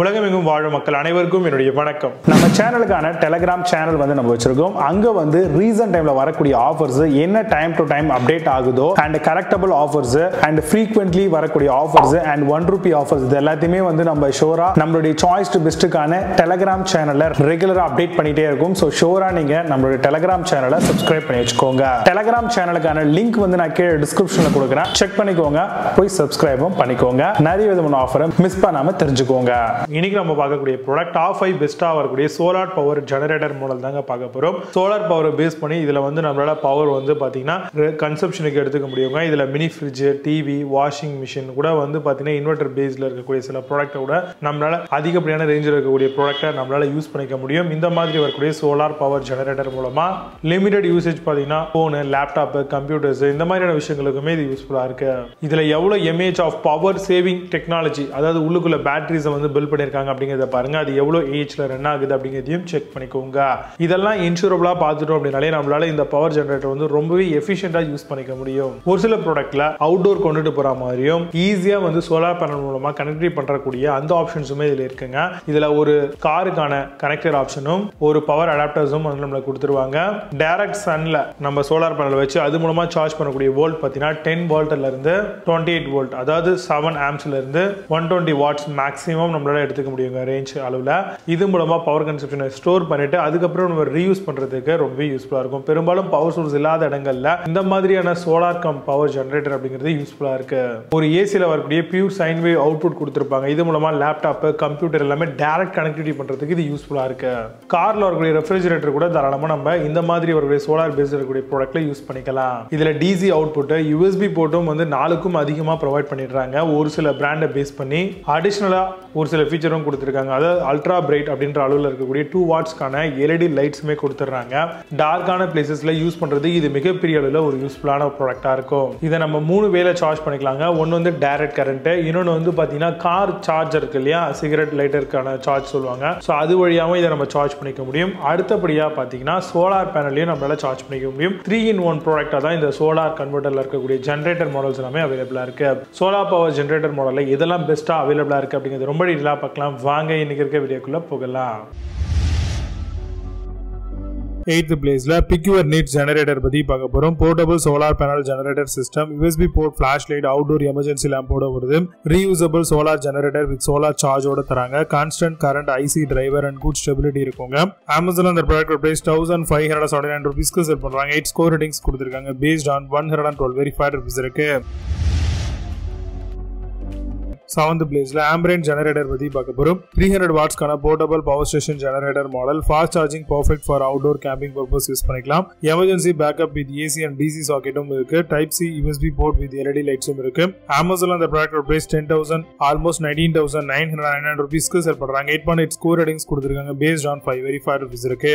உலகமெங்கும் வாழும் மக்கள் அனைவருக்கும் என்னுடைய வணக்கம். நம்ம சேனலுக்கான டெலகிராம் சேனல் வந்து நம்ம வச்சிருக்கோம். அங்க வந்து ரீசன்ட் டைம்ல வரக்கூடிய ஆஃபர்ஸ் என்ன டைம் டு டைம் அப்டேட் ஆகுதோ and correctable offers and frequently வரக்கூடிய offers and one rupee offers இது எல்லாத்தையுமே வந்து நம்ம ஷோரா நம்மளுடைய சாய்ஸ் டு பெஸ்ட்டுக்கான டெலகிராம் சேனல்ல ரெகுலரா அப்டேட் பண்ணிட்டே இருக்கும். ஸோ ஷோரா நீங்க நம்மளுடைய டெலகிராம் சேனலை சப்ஸ்கிரைப் பண்ணி வச்சுக்கோங்க. டெலகிராம் சேனலுக்கான லிங்க் வந்து நான் கீழே டிஸ்கிரிப்ஷன்ல கொடுக்குறேன். செக் பண்ணிக்கோங்க. போய் சப்ஸ்கிரைபும் பண்ணிக்கோங்க. நிறைய விதமான ஆஃபரை மிஸ் பண்ணாம தெரிஞ்சுக்கோங்க. இன்னைக்கு நம்ம பார்க்கக்கூடிய ப்ராடக்ட் ஆஃப் ஃபைவ் பெஸ்ட்டாக வரக்கூடிய சோலார் பவர் ஜெனரேட்டர் மாடல் தாங்க பார்க்க போகிறோம் சோலார் பவரை பேஸ் பண்ணி இதில் வந்து நம்மளால பவர் வந்து பார்த்தீங்கன்னா கன்சப்ஷனுக்கு எடுத்துக்க முடியுங்க. இதில் mini fridge TV washing machine கூட வந்து பார்த்தீங்கன்னா இன்வெர்டர் பேஸில் இருக்கக்கூடிய சில ப்ராடக்ட்டை கூட நம்மளால அதிகப்படியான ரேஞ்சில் இருக்கக்கூடிய ப்ராடக்ட்டை நம்மளால யூஸ் பண்ணிக்க முடியும். இந்த மாதிரி வரக்கூடிய சோலார் பவர் ஜெனரேட்டர் மூலமாக லிமிடெட் யூசேஜ் பார்த்தீங்கன்னா ஃபோனு லேப்டாப்பு கம்ப்யூட்டர்ஸ் இந்த மாதிரியான விஷயங்களுக்குமே இது யூஸ்ஃபுல்லாக இருக்குது இதில் எவ்வளோ mAh of power saving technology அதாவது உள்ளுக்குள்ள பேட்டரிஸை வந்து பில்ட் பண்ணியிருக்காங்க அப்படிங்கிறத பாருங்க. அது எவ்வளோ ஏஜில் ரன் ஆகுது அப்படிங்கிறதையும் செக் பண்ணிக்கோங்க. இதெல்லாம் இன்சூரபிளாக பார்த்துட்டோம் அப்படின்னாலே நம்மளால இந்த பவர் ஜென்ரேட்டர் வந்து ரொம்பவே எஃபிஷியண்டாக யூஸ் பண்ணிக்க முடியும். ஒரு சில ப்ராடக்ட்ல அவுட்டோர் கொண்டுட்டு போகிற மாதிரியும் ஈஸியாக வந்து சோலார் பேனல் மூலமாக கனெக்ட் பண்ணுறக்கூடிய அந்த ஆப்ஷன்ஸுமே இதில் இருக்குங்க. இதில் ஒரு காருக்கான கனெக்டர் ஆப்ஷனும் ஒரு பவர் அடாப்டர்ஸும் வந்து நம்மளுக்கு கொடுத்துருவாங்க. டைரக்ட் சன்ல நம்ம சோலார் பேனல் வச்சு அது மூலமாக சார்ஜ் பண்ணக்கூடிய வோல்ட் பார்த்தீங்கன்னா டென் வோல்ட்ல இருந்து டுவெண்ட்டி எயிட் வோல்ட் அதாவது செவன் ஆம்ஸ்ல இருந்து ஒன் டுவெண்ட்டி வாட்ஸ் மேக்ஸிமம் நம்மளால எடுத்துக்க முடியுங்க ரேஞ்ச் அளவில். இது மூலமா பவர் கன்சப்ஷனை ஸ்டோர் பண்ணிட்டு அதுக்கப்புறம் நம்ம ரீயூஸ் பண்றதுக்கு ரொம்ப யூஸ்ஃபுல்லா இருக்கும். பெரும்பாலும் பவர் சோர்ஸ் இல்லாத இடங்கள்ல இந்த மாதிரியான சோலார் கம் பவர் ஜெனரேட்டர் அப்படிங்கிறது யூஸ்ஃபுல்லா இருக்கு. ஒரு ஏசியில் வரக்கூடிய பியூர் சைன் வேவ் அவுட்புட் கொடுத்துருப்பாங்க. இது மூலமா லேப்டாப் கம்ப்யூட்டர் எல்லாமே டைரக்ட் கனெக்டிவிட்டி பண்றதுக்கு இது யூஸ்ஃபுல்லா இருக்கு. கார்ல வரக்கூடிய ரெஃப்ரிஜரேட்டர் கூட தாராளமா நம்ம இந்த மாதிரி வரக்கூடிய சோலார் பேஸ்ட் இருக்கக்கூடிய ப்ராடக்ட்ல யூஸ் பண்ணிக்கலாம். இதுல டிசி அவுட்புட் யூஎஸ்பி போட்டும் வந்து நாலுக்கும் அதிகமா ப்ரொவைட் பண்ணிடுறாங்க. ஒரு சில பிராண்டை பேஸ் பண்ணி அடிஷனலா ஒரு சில ஃபீச்சரும் கொடுத்துருக்காங்க. அதாவது அல்ட்ரா பிரைட் அப்படின்ற அளவில் இருக்கக்கூடிய டூ வாட்ஸ்க்கான எல்இடி லைட்ஸுமே கொடுத்துட்றாங்க டார்க்கான பிளேசஸில் யூஸ் பண்ணுறது இது மிகப்பெரிய அளவில் ஒரு யூஸ்ஃபுல்லான ப்ராடக்டாக இருக்கும். இதை நம்ம மூணு வேலை சார்ஜ் பண்ணிக்கலாங்க. ஒன்று வந்து டேரக்ட் கரண்ட்டு இன்னொன்று வந்து பார்த்தீங்கன்னா கார் சார்ஜர் இருக்கு இல்லையா? சிகரெட் லைட்டருக்கான சார்ஜ் சொல்லுவாங்க. ஸோ அது வழியாகவும் இதை நம்ம சார்ஜ் பண்ணிக்க முடியும். அடுத்தபடியாக பார்த்தீங்கன்னா சோலார் பேனல்லையும் நம்மளால் சார்ஜ் பண்ணிக்க முடியும். த்ரீ இன் ஒன் ப்ராடக்டாக தான் இந்த சோலார் கன்வெர்ட்டரில் இருக்கக்கூடிய ஜென்ரேட்டர் மாடல்ஸ் எல்லாமே அவைலபிளாக இருக்குது சோலார் பவர் ஜென்ரேட்டர் மாடலில் இதெல்லாம் பெஸ்ட்டாக அவைலபிளாக இருக்குது அப்படிங்கிறது ரொம்ப டீட்டெயிலாக பார்க்கலாம். வாங்க இன்னைக்கு இருக்க வீடியோக்குள்ள போகலாம். எயித்து பிளேஸில் பிக்யூர் நீட் ஜெனரேட்டர் பற்றி பார்க்க போகிறோம் portable solar panel generator system USB port flash light outdoor emergency லேம்போட வருது. Reusable solar generator with solar சார்ஜோட தராங்க. Constant current IC driver and good stability இருக்குங்க. அமேசான் அந்த product price thousand five hundred seventy nine ருபீஸ்க்கு sell பண்ணுறாங்க eight score ratings கொடுத்துருக்காங்க. Based on one hundred and twelve verified rupees இருக்கு. Seventh பிளேஸ்ல ஆம்பரேன் generator பத்தி பார்க்க போறோம். Three hundred வாட்ஸ்க்கான portable power station generator model fast charging perfect for outdoor camping purpose use பண்ணிக்கலாம். Emergency backup with AC and DC சாக்கெட்டும் இருக்கு. Type C USB port with LED லைட்ஸும் இருக்கு. Amazon அந்த product price ten thousand almost nineteen thousand nine hundred nine hundred ருபீஸ்க்கு sell பண்றாங்க. Eight point eight score ratings கொடுத்துருக்காங்க based on five very five rupees இருக்கு.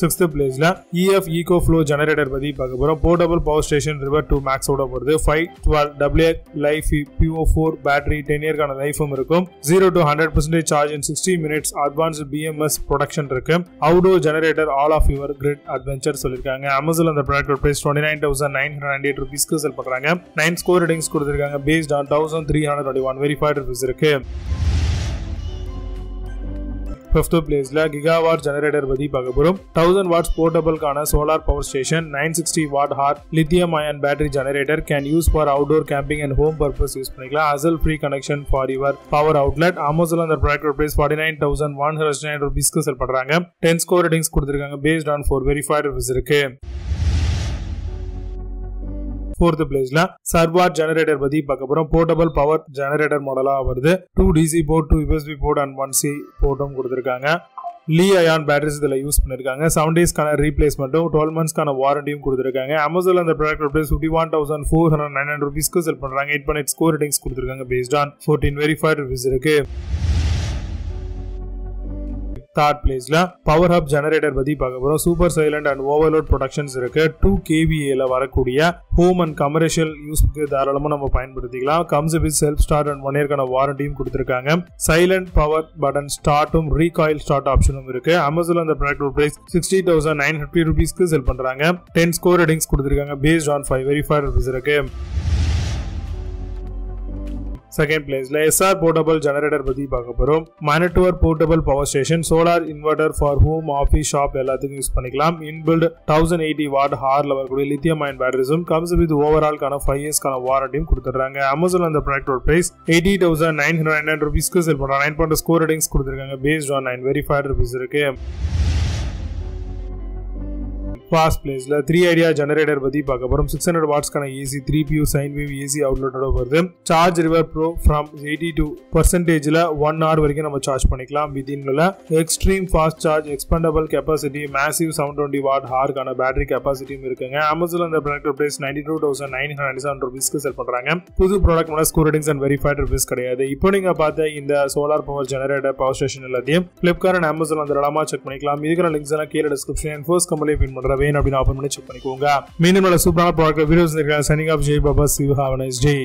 Sixth பிளேஸ்ல EF EcoFlow generator பத்தி பார்க்க போறோம். Portable power station River two மேக்ஸோட வருது five twelve W life PO four battery ten இயர்க்கான லைஃபும் இருக்கும். Zero to hundred percentage charge in sixty minutes advance BMS protection இருக்கு. Outdoor generator all of your grid adventure சொல்லியிருக்காங்க Amazon அந்த product price twenty nine thousand nine hundred ninety eight ருபீஸ்க்கு sell பண்றாங்க. Nine score ratings கொடுத்துருக்காங்க. Based on thousand three hundred twenty one verified rupees இருக்கு. Fifth பிளேஸ்ல gigawatt generator பத்தி பார்க்க போறோம். Thousand watts போர்ட்டபிள்கான solar power station nine sixty watt hour lithium ion battery generator can use for outdoor camping and home purpose use பண்ணிக்கலாம். Hassle free connection for your power outlet Amazon அந்த product price forty nine thousand one hundred nine ருபீஸ்க்கு sell பண்றாங்க. Ten score ratings கொடுத்துருக்காங்க based on four verified rupees இருக்கு. Fourth பிளேஸ்ல சர்வார் generator பத்தி பார்க்க போறோம். போர்ட்டபிள் பவர் ஜெனரேட்டர் மாடலா வருது. Two DC port two USB port and one C போர்ட்டும் கொடுத்துருக்காங்க. லீ அயான் பேட்டரிஸ் இதில் யூஸ் பண்ணியிருக்காங்க செவன் டேஸ்க்கான ரீப்ளேஸ்மெண்ட்டும் டுவெல் மந்த்ஸ்க்கான வாரண்டியும் கொடுத்துருக்காங்க. அமேசான் அந்த product price fifty one thousand four hundred nine hundred ருபீஸ்க்கு செல் பண்ணுறாங்க எயிட் பாயிண்ட் ஸ்கோர் ரேட்டிங்ஸ் கொடுத்துருக்காங்க based on fourteen verified rupees இருக்கு. தேர்ட் பிளேஸ்ல பவர் ஹப் ஜெனரேட்டர் பத்தி பார்க்க போறோம். Super silent and overload protections இருக்கு. டூ கேவிஏல வரக்கூடிய ஹோம் அண்ட் கமர்ஷியல் யூஸ்க்கு தாராளமாக நம்ம பயன்படுத்திக்கலாம். Comes with self start and one இயர்க்கான வாரண்டியும் கொடுத்துருக்காங்க. சைலண்ட் பவர் பட்டன் ஸ்டார்ட்டும் ரீகாயில் ஸ்டார்ட் ஆப்ஷனும் இருக்கு. அமேசான் அந்த product price sixty thousand nine fifty ருபீஸ்க்கு செல் பண்றாங்க. டென் ஸ்கோர் ரேட்டிங்ஸ் கொடுத்துருக்காங்க based on five verified rupees இருக்கு. செகண்ட் பிளேஸ்ல எஸ்ஆர் போர்ட்டபிள் ஜெனரேட்டர் பத்தி பார்க்க போறோம். Monitor portable power station solar inverter for home office shop எல்லாத்துக்கும் யூஸ் பண்ணிக்கலாம். இன்பில்ட் தௌசண்ட் எயிட்டி வாட் ஹார்ல வரக்கூடிய லித்தியம் அயன் பேட்டரிஸும் கம்ஸ் வித் ஓவரால்கான ஃபைவ் இயர்ஸ்க்கான வாரண்டியும் கொடுத்துட்றாங்க. அமேசான் அந்த ப்ராடக்டோட price eighty thousand nine hundred nine ருபீஸ்க்கு செல் பண்ணுறாங்க நைன் பாயிண்ட் ஸ்கோர் ரேட்டிங்ஸ் கொடுத்துருக்காங்க. Based on nine verified rupees இருக்கு. ஃபாஸ்ட் பிளேஸில் த்ரீ ஐடியா ஜெனரேட்டர் பற்றி பார்க்க போகிறோம் six hundred வாட்ஸ்க்கான AC three pure sine wave AC அவுட்லெட்டோட வருது. Charge river pro from eighty to பர்சன்டேஜில் ஒன் ஹவர் வரைக்கும் நம்ம சார்ஜ் பண்ணிக்கலாம். விதின்ல extreme fast charge expandable capacity massive seven twenty watt ஹார்க்கான battery கெப்பாசிட்டியும் இருக்குங்க. அமேசான் அந்த product price ninety two thousand nine hundred seven ருபீஸ்க்கு sell பண்ணுறாங்க புது ப்ராடக்ட் மேல school ratings and verified rupees கிடையாது. இப்போ நீங்கள் பார்த்த இந்த solar power generator power station எல்லாத்தையும் ஃப்ளிப்கார்ட் அண்ட் அமேசான் அந்த இடமா செக் பண்ணிக்கலாம். இதுக்கான லிங்க்ஸ் எல்லாம் கீழே டிஸ்கிரிப்ஷன் ஃபர்ஸ்ட் கம்பெனி பின் பண்ற வேணும் அப்படின்னு ஓப்பன் பண்ணி செக் பண்ணிக்கோங்க. மீண்டும் நல்ல சூப்பரான product videos signing off Jai Baba Shiv have nice day